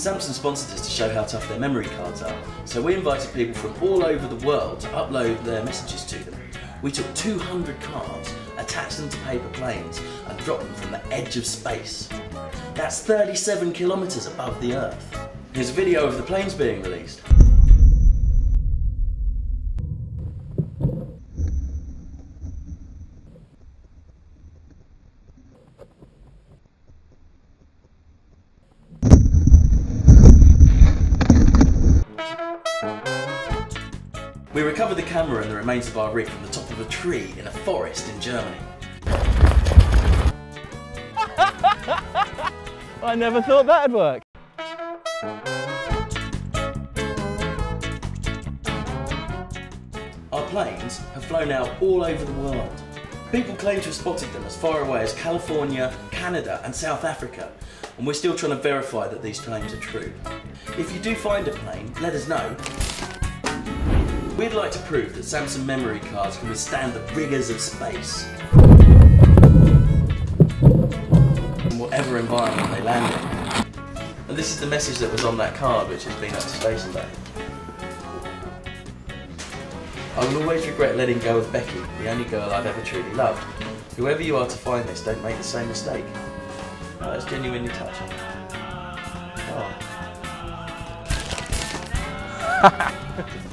Samsung sponsored us to show how tough their memory cards are, so we invited people from all over the world to upload their messages to them. We took 200 cards, attached them to paper planes, and dropped them from the edge of space. That's 37 kilometres above the Earth. Here's a video of the planes being released. We recovered the camera and the remains of our rig from the top of a tree in a forest in Germany. I never thought that'd work. Our planes have flown out all over the world. People claim to have spotted them as far away as California, Canada and South Africa, and we're still trying to verify that these claims are true. If you do find a plane, let us know. We'd like to prove that Samsung memory cards can withstand the rigours of space. In whatever environment they land in. And this is the message that was on that card which has been up to space and back. I will always regret letting go of Becky, the only girl I've ever truly loved. Whoever you are to find this, don't make the same mistake. Oh, that's genuinely touching. Oh.